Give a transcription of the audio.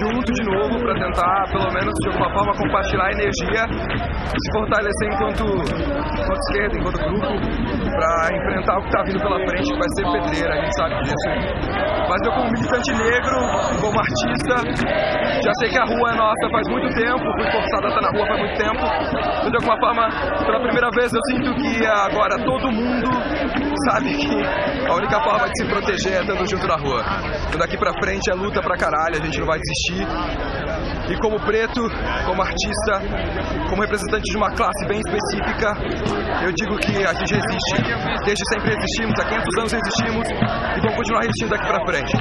junto de novo para tentar, pelo menos de alguma forma, compartilhar a energia, se fortalecer enquanto, enquanto esquerda, enquanto grupo, para enfrentar o que está vindo pela frente, que vai ser pedreira, a gente sabe disso. Mas eu, como militante negro, como artista, já sei que a rua é nossa faz muito tempo, fui forçado a estar na rua faz muito tempo, de alguma forma, pela primeira vez eu sinto que agora todo mundo sabe que a única forma de se proteger é estando junto na rua. Então daqui pra frente é luta pra caralho, a gente não vai desistir. E como preto, como artista, como representante de uma classe bem específica, eu digo que a gente resiste. Desde sempre resistimos, há 500 anos resistimos e vamos continuar resistindo daqui pra frente.